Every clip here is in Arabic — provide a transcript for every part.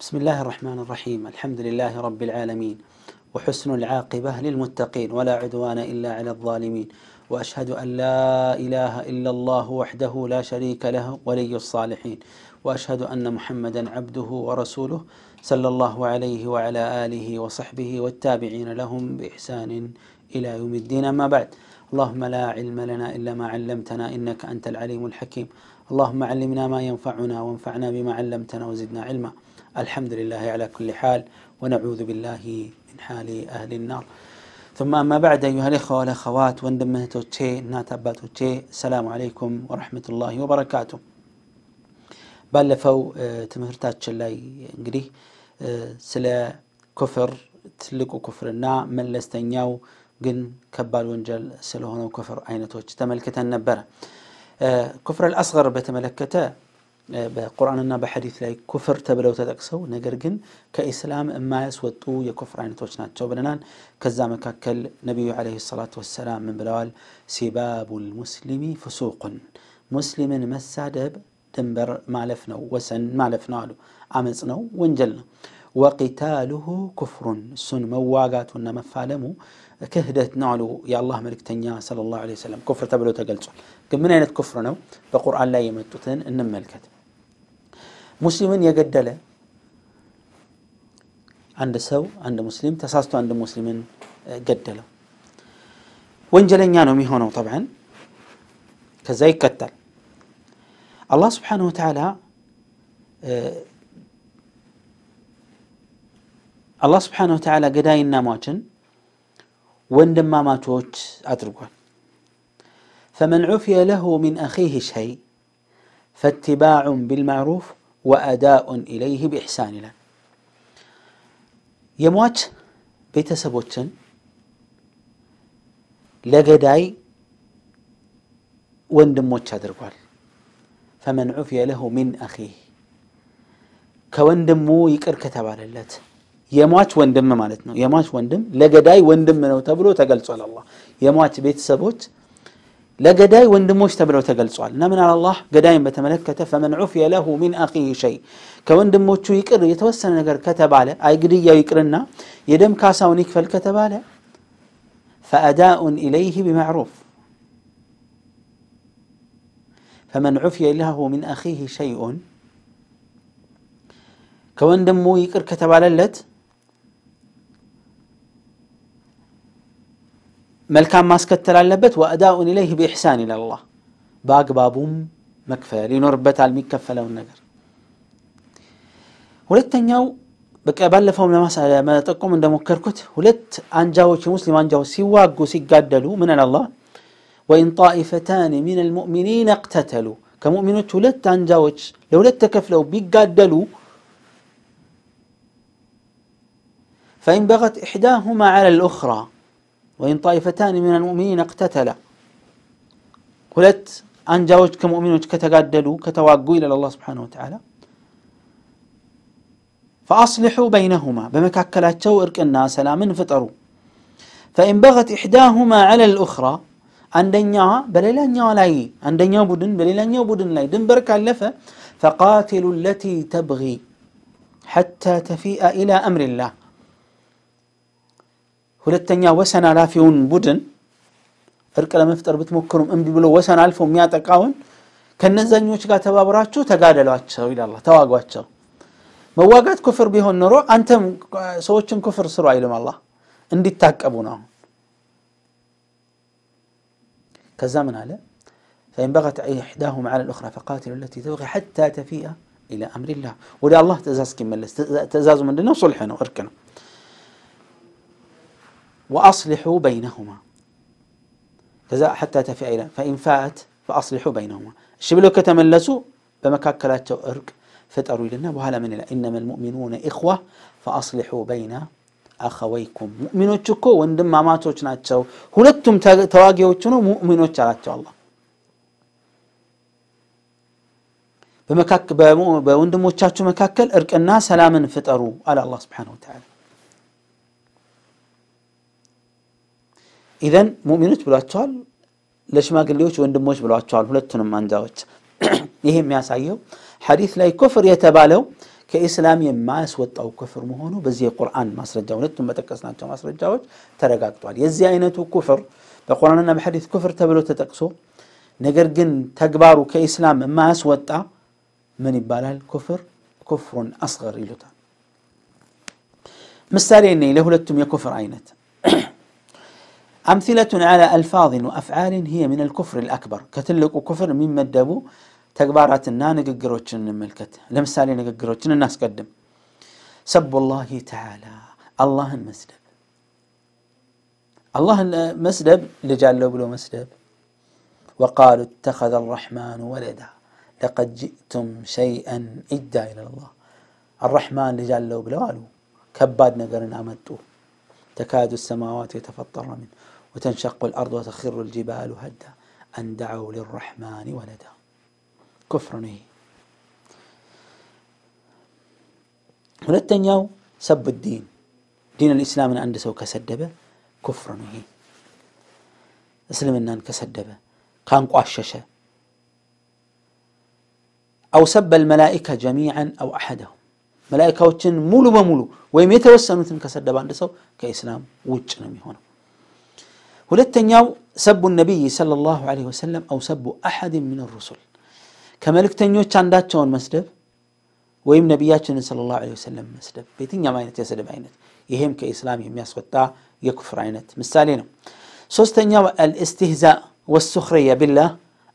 بسم الله الرحمن الرحيم. الحمد لله رب العالمين وحسن العاقبة للمتقين ولا عدوان إلا على الظالمين وأشهد أن لا إله إلا الله وحده لا شريك له ولي الصالحين وأشهد أن محمدا عبده ورسوله صلى الله عليه وعلى آله وصحبه والتابعين لهم بإحسان إلى يوم الدين أما بعد. اللهم لا علم لنا إلا ما علمتنا إنك أنت العليم الحكيم. اللهم علمنا ما ينفعنا وانفعنا بما علمتنا وزدنا علما. الحمد لله على كل حال ونعوذ بالله من حال أهل النار ثم أما بعد أيها الإخوة والأخوات وندمهتوتشي نات أباتوتشي السلام عليكم ورحمة الله وبركاته ባለፈው ትምህርታችን ላይ እንግዲህ ስለ ኩፍር ትልቁ ኩፍርና መለስተኛው ግን ከባድ ወንጀል ስለሆነው ኩፍር አይነቶች ተመልክተን ነበረ ኩፍር አልአስገር በተመለከተ በቁርአንና በሐዲት ላይ ኩፍር ተብለው ተጠቅሰው ነገር ግን ከኢስላም የማያስወጡ የኩፍር አይነቶች ናቸው ብለናል ከዛ መካከል ነቢዩ ለ ሰላት ወሰላም ምን ብለዋል ሲባቡ ልሙስሊሚ ፍሱቁን ሙስሊምን መሳደብ ድንበር ማለፍ ነው ወሰን ማለፍ ነው አሉ አመፅ ነው ወንጀል ነው ወቂታሉሁ ኩፍሩን እሱን መዋጋቱና መፋለሙ ክህደት ነው አሉ የአላህ መልክተኛ ስለ ላሁ ሰለም ኩፍር ተብሎ ተገልጿል ግን ምን አይነት ኩፍር ነው በቁርአን ላይ የመጡትን እንመልከት ሙስሊምን የገደለ አንድ ሰው አንድ ሙስሊም ተሳስቶ አንድ ሙስሊምን ገደለው ወንጀለኛ ነው የሚሆነው ጠብዓን ከዛ ይቀጣል አላህ ስብሓንሁ ወተዓላ አላህ ስብሓንሁ ወተዓላ ገዳይና ሟችን ወንድማማቾች አድርጓል فمن عفي له من أخيه شيء فاتباع بالمعروف وأداء إليه بإحسان له የሟች ቤተሰቦችን ለገዳይ ወንድሞች አድርጓል ፈመን ዑፍየ ለሁ ሚን አኺህ ከወንድሙ ይቅር ከተባለለት የሟች ወንድም ማለት ነው የሟች ወንድም ለገዳይ ወንድም ነው ተብሎ ተገልጿል አላህ የሟች ቤተሰቦች لجداي وندموش تبلو تقل سؤال نمن على الله جداي بتملك فمن عفي له من أخيه شيء كوندموش يكر يتوسل نجر كتب على أي قرية يكرنا يدم كاسا ونكفل كتب على فأداء إليه بمعروف فمن عفي له من أخيه شيء كوندمو يكر كتب على اللت መልካም ማስከተል አለበት ወአዳኡን ኢለይህ ቢኢሕሳን ኢላላህ በአግባቡም መክፈል ይኖርበታል የሚከፈለውን ነገር ሁለተኛው በቃ ባለፈውም ለመጠቆም እንደሞከርኩት ሁለት አንጃዎች የሙስሊም አንጃዎች ሲዋጉ ሲጋደሉ ምን አላህ ወኢን ጣኢፈታን ሚን አልሙእሚኒን እቅተተሉ ከሙእሚኖች ሁለት አንጃዎች ለሁለት ተከፍለው ቢጋደሉ فإن بغت إحداهما على الأخرى وإن طائفتان من المؤمنين اقتتلا ሁለት አንጃዎች ከሙእሚኖች ከተጋደሉ ከተዋጉ ይላል አላህ ስብሓነሁ ወተዓላ فأصلحوا بينهما በመካከላቸው እርቅና ሰላምን ፍጠሩ فإن بغت إحداهما على الأخرى አንደኛዋ በሌላኛዋ ላይ አንደኛው ቡድን በሌላኛው ቡድን ላይ ድንበር ካለፈ ፈቃትሉ ለቲ ተብጊ ሐታ ተፊአ ኢላ አምሪላህ ሁለተኛ ወሰን አላፊውን ቡድን እርቅ ለመፍጠር ብትሞክሩም እምቢ ብሎ ወሰን አልፎ የሚያጠቃውን ከነዛኞች ጋር ተባብራችሁ ተጋደሏቸው ይላል ተዋጓቸው መዋጋት ኩፍር ቢሆን ኖሮ አንተም ሰዎችን ኩፍር ስሩ አይልም አላህ እንዲታቀቡ ነው كذا من على فإن بغت إحداهما على الأخرى فقاتلوا التي تبغي حتى تفيء إلى أمر الله ولا الله تزاز كم تزاز من دنا وصلحنا وأركنا وأصلحوا بينهما كذا حتى تفيء إلى فإن فات فأصلحوا بينهما الشبلو كتملسوا بمكاكلات أرك فتروا لنا وهلا من إنما المؤمنون إخوة فأصلحوا بين አኸወይኩም ሙእሚኖች እኮ ወንድማማቾች ናቸው ሁለቱም ተዋጊዎች ነው ሙእሚኖች አላቸው አላ በወንድሞቻችሁ መካከል እርቅና ሰላምን ፍጠሩ አለ አላ ስብሓን ወተላ ኢዘን ሙእሚኖች ብሏቸዋል ለሽማግሌዎች ወንድሞች ብሏቸዋል ሁለቱንም አንጃዎች ይህ የሚያሳየው ሐዲስ ላይ ኩፍር የተባለው ከኢስላም የማያስወጣው ክፍር መሆኑ በዚህ የቁርአን ማስረጃ ሁለቱም በጠቀስናቸው ማስረጃዎች ተረጋግጧል። የዚህ አይነቱ ኩፍር በቁርአንና በሐዲስ ኩፍር ተብሎ ተጠቅሶ ነገር ግን ተግባሩ ከኢስላም የማያስወጣ ምን ይባላል? ኩፍር ኩፍሩን አስገር ይሉታል። ምሳሌ ነኝ ለሁለቱም የኩፍር አይነት አምሲለቱን ዐላ አልፋዝን ወአፍዓልን ሂየ ምን አልኩፍር አልአክበር ከትልቁ ኩፍር የሚመደቡ ተግባራትና ንግግሮችን እንመልከት። ለምሳሌ ንግግሮችን እናስቀድም። ሰቡላሂ ተዓላ አላህን መስደብ፣ አላህን መስደብ ልጅ አለው ብሎ መስደብ። ወቃሉ እተኸዘ አረሕማኑ ወለዳ ለቀድ ጅእቱም ሸይአን ኢዳ ኢለላህ አረሕማን ልጅ አለው ብለው አሉ። ከባድ ነገርን አመጡ። ተካዱ ሰማዋት የተፈጠረ ምን ወተንሸቁ ልአርድ ወተኽሩ ልጅባሉ ሀዳ አን ደዐው ሊረሕማን ወለዳ ኩፍር ነው ይሄ። ሁለተኛው ሰብ ዲን ዲን ልእስላምን አንድ ሰው ከሰደበ ኩፍር ነው ይሄ። እስልምናን ከሰደበ ካንቋሸሸ፣ አው ሰበ ልመላኢካ ጀሚዓን አው አሐደሁም መላኢካዎችን ሙሉ በሙሉ ወይም የተወሰኑትን ከሰደበ አንድ ሰው ከኢስላም ውጭ ነው የሚሆነው። ሁለተኛው ሰቡ ነቢይ ሰለላሁ ዐለይሂ ወሰለም አው ሰቡ አሐድን ምን ሩሱል ከመልእክተኞች አንዳቸውን መስደብ ወይም ነቢያችንን ሰለላሁ ዐለይሂ ወሰለም መስደብ በየትኛም አይነት የስድብ አይነት ይሄም ከኢስላም የሚያስወጣ የኩፍር አይነት ምሳሌ ነው። ሶስተኛው አልእስትህዛእ ወሱኽርያ ቢላህ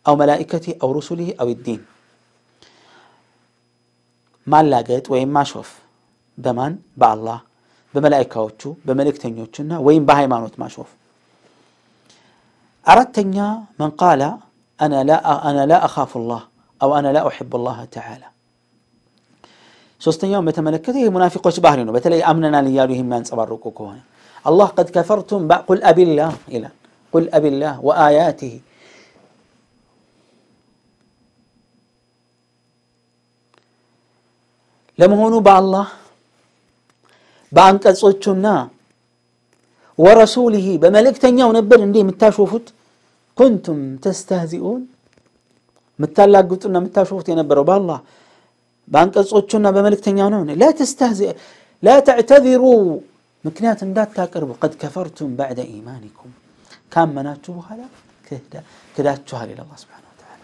አው መላኢከቲህ አው ሩሱሊህ አው ዲን ማላገጥ ወይም ማሾፍ በማን በአላህ በመላኢካዎቹ በመልእክተኞቹና ወይም በሃይማኖት ማሾፍ። አራተኛ መን ቃለ አና ላ አኻፉ ላህ አው አና ላ ኡሕቡ ላህ ተዓላ። ሶስተኛውን በተመለከተ ይህ ሙናፊቆች ባህሪ ነው። በተለይ አምነናል እያሉ ይህ የሚያንጸባርቁ ከሆነ አላህ ቀድ ከፈርቱም ቁል አቢላህ ይላል። ቁል አቢላህ ወአያቲህ ለመሆኑ በአላህ በአንቀጾቹና ወረሱሊሂ በመልእክተኛው ነበር እንዴ የምታሾፉት? ኩንቱም ተስተህዚኡን የምታላግጡና የምታሾፉት የነበረው በአላህ በአንቀጾቹና በመልእክተኛው ነው። ላ ተዕተዚሩ ምክንያት እንዳታቀርቡ፣ ቀድ ከፈርቱም ባዕደ ኢማኒኩም ካመናችሁ በኋላ ክዳችኋል ይላል አላህ ሱብሓነሁ ወተዓላ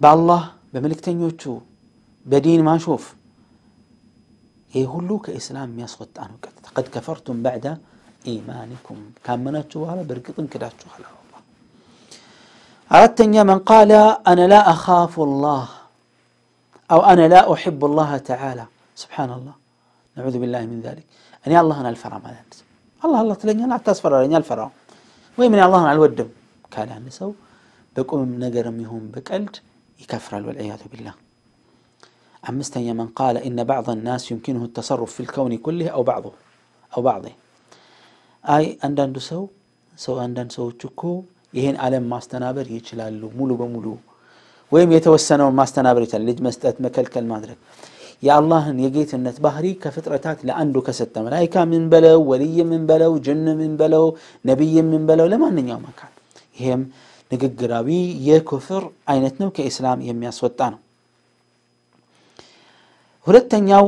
በአላህ በመልእክተኞቹ በዲን ማሾፍ ይህ ሁሉ ከኢስላም የሚያስወጣ ነው። ቀጥታ ቀድ ከፈርቱም ባዕደ ኢማኒኩም ካመናችሁ በኋላ በእርግጥም ክዳችኋል። አራተኛ መን ቃለ አነ ላ አኻፉ ላህ አው አነ ላ ኡሕቡ ላህ ተዓላ ስብሓነላህ ነዑዙ ቢላሂ ሚን ዛሊክ እኔ አላህን አልፈራም አለ አንድ ሰው። አላህ አላህ ትለኛለህ አታስፈራረኝ፣ አልፈራውም ወይም እኔ አላህን አልወድም ካለ አንድ ሰው በቁምም ነገርም ይሁን በቀልድ ይከፍራል። ወልዕያዙ ቢላህ። አምስተኛ መን ቃለ ኢነ ባዕድ ናስ ዩምኪንሁ ተሰሩፍ ፊ ልከውኒ ኩሊህ አው ባዕድ አይ አንዳንዱ ሰው ሰው አንዳንድ ሰዎች እኮ ይሄን ዓለም ማስተናበር ይችላሉ ሙሉ በሙሉ ወይም የተወሰነውን ማስተናበር ይችላል። ልጅ መስጠት፣ መከልከል፣ ማድረግ የአላህን የጌትነት ባህሪ ከፍጥረታት ለአንዱ ከሰጠ መላይካ ምን በለው ወልይ ምን በለው ጅን ምን በለው ነቢይ ምን በለው ለማንኛውም አካል ይሄም ንግግራዊ የኩፍር አይነት ነው፣ ከኢስላም የሚያስወጣ ነው። ሁለተኛው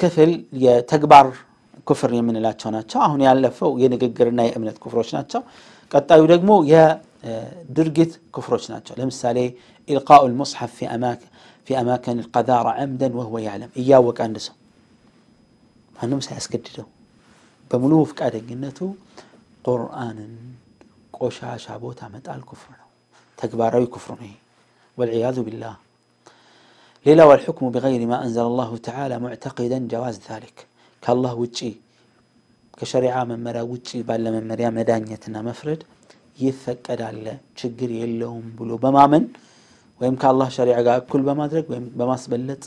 ክፍል የተግባር ኩፍር የምንላቸው ናቸው። አሁን ያለፈው የንግግርና የእምነት ኩፍሮች ናቸው። ቀጣዩ ደግሞ የድርጊት ኩፍሮች ናቸው። ለምሳሌ ኢልቃኡ ልሙስሐፍ ፊ አማከን ልቀዛራ ዐምደን ወህወ ያዕለም እያወቀ አንድ ሰው ማንም ሳያስገድደው በሙሉ ፍቃደኝነቱ ቁርአንን ቆሻሻ ቦታ መጣል ኩፍር ነው። ተግባራዊ ኩፍር ነው ይሄ ወልዕያዙ ቢላህ። ሌላው አልሕክሙ ቢገይሪ ማ አንዘለ ላሁ ተዓላ ሙዕተቂደን ጀዋዝ ዛሊክ ከአላህ ውጪ ከሸሪዓ መመሪያ ውጪ ባለ መመሪያ መዳኘትና መፍረድ ይፈቀዳል፣ ችግር የለውም ብሎ በማመን ወይም ከአላህ ሸሪዓ ጋር እኩል በማድረግ ወይም በማስበለጥ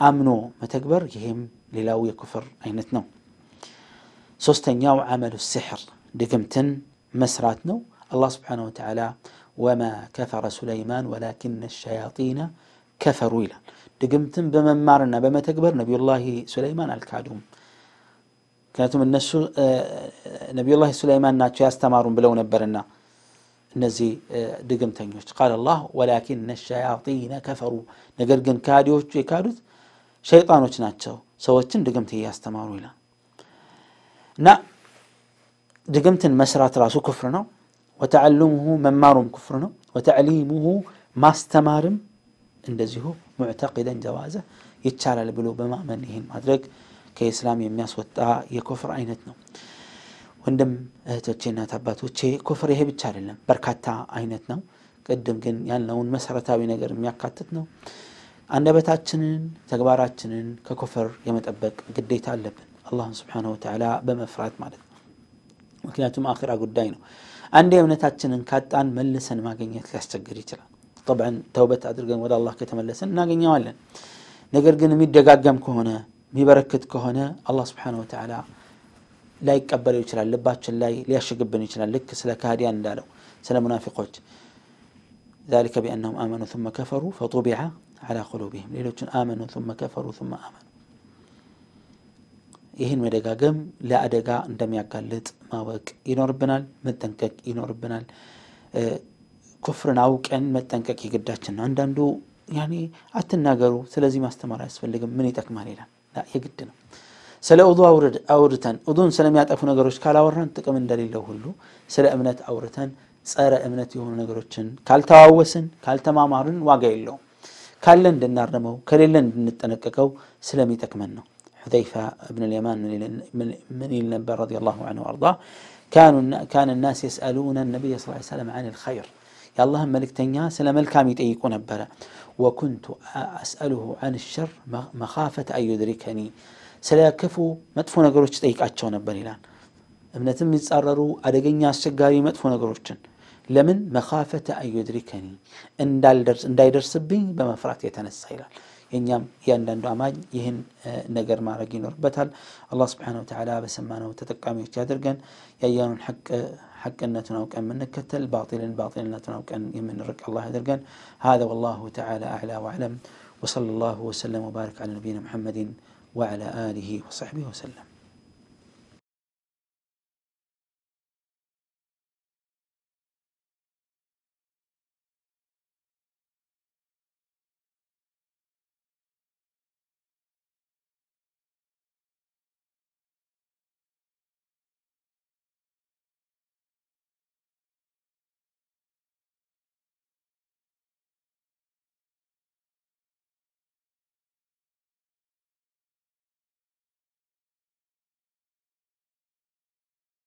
አምኖ መተግበር ይሄም ሌላው የኩፍር አይነት ነው። ሶስተኛው ዓመሉ ሲሕር ድግምትን መስራት ነው። አላህ ስብሓነሁ ወተዓላ ወማ ከፈረ ሱለይማን ወላኪነ ሸያጢነ ከፈሩ ይላል። ድግምትን በመማርና በመተግበር ነቢዩላህ ሱለይማን አልካዱም። ምክንያቱም እነሱ ነቢዩላህ ሱለይማን ናቸው ያስተማሩን ብለው ነበርና እነዚህ ድግምተኞች ቃል አላህ ወላኪነ ሸያጢነ ከፈሩ ነገር ግን ካዲዎቹ የካዱት ሸይጣኖች ናቸው ሰዎችን ድግምት እያስተማሩ ይላል እና ድግምትን መስራት ራሱ ክፍር ነው ወተዓልሙሁ መማሩም ክፍር ነው ወተዕሊሙሁ ማስተማርም እንደዚሁ ሙዕተቂደን ጀዋዘ ይቻላል ብሎ በማመን ይህን ማድረግ ከኢስላም የሚያስወጣ የኩፍር አይነት ነው። ወንድም እህቶቼ እናት አባቶቼ ኩፍር ይሄ ብቻ አይደለም በርካታ አይነት ነው። ቅድም ግን ያልነውን መሰረታዊ ነገር የሚያካትት ነው። አንደበታችንን ተግባራችንን ከኩፍር የመጠበቅ ግዴታ አለብን። አላህን ስብሓንሁ ወተዓላ በመፍራት ማለት ነው። ምክንያቱም አኺራ ጉዳይ ነው። አንዴ እምነታችንን ካጣን መልሰን ማግኘት ሊያስቸግር ይችላል طبعا ተውበት አድርገን ወደ አላህ ከተመለሰን እናገኘዋለን ነገር ግን የሚደጋገም ከሆነ የሚበረክት ከሆነ አላህ ስብሓንሁ ወተዓላ ላይቀበለው ይችላል ልባችን ላይ ሊያሽግብን ይችላል ልክ ስለ ካህዲያን እንዳለው ስለ ሙናፊቆች ذلك بأنهم آمنوا ثم كفروا فطبع على قلوبهم ሌሎችን آمنوا ثم كفروا ثم آمنوا ይህን መደጋገም ለአደጋ እንደሚያጋልጥ ማወቅ ይኖርብናል መጠንቀቅ ይኖርብናል ኩፍርን አውቀን መጠንቀቅ የግዳችን ነው። አንዳንዱ ያኔ አትናገሩ፣ ስለዚህ ማስተማር አያስፈልግም፣ ምን ይጠቅማል ይላል። የግድ ነው። ስለ ውዱ አውርተን ውዱን ስለሚያጠፉ ነገሮች ካላወራን ጥቅም እንደሌለው ሁሉ ስለ እምነት አውርተን ጸረ እምነት የሆኑ ነገሮችን ካልተዋወስን ካልተማማርን ዋጋ የለውም። ካለ እንድናርመው ከሌለን እንድንጠነቀቀው ስለሚጠቅመን ነው። ሑዘይፋ እብን ልየማን ምን ይል ነበር ረዲየላሁ ዐንሁ ወአርዳህ ካነ ናስ የስአሉነ ነቢይ ሰለላሁ ዐለይሂ ወሰለም ዐን ልኸይር የአላህን መልእክተኛ ስለ መልካም ይጠይቁ ነበረ። ወኩንቱ አስአልሁ አን ሸር መኻፈተ አዩድሪከኒ ስለ ክፉ መጥፎ ነገሮች ጠይቃቸው ነበር ይላል። እምነትም የሚጻረሩ አደገኛ አስቸጋሪ መጥፎ ነገሮችን ለምን መኻፈተ አዩድሪከኒ እንዳይደርስብኝ በመፍራት የተነሳ ይላል። إنيام ياندان دو يهن نقر ما رقين ربتال الله سبحانه وتعالى بسمانا وتتقامي وتهدر قن يأيان الحق حق أن تناوك أن من نكتل باطل باطل أن تناوك أن يمن رك الله هدر هذا والله تعالى أعلى وأعلم وصلى الله وسلم وبارك على نبينا محمد وعلى آله وصحبه وسلم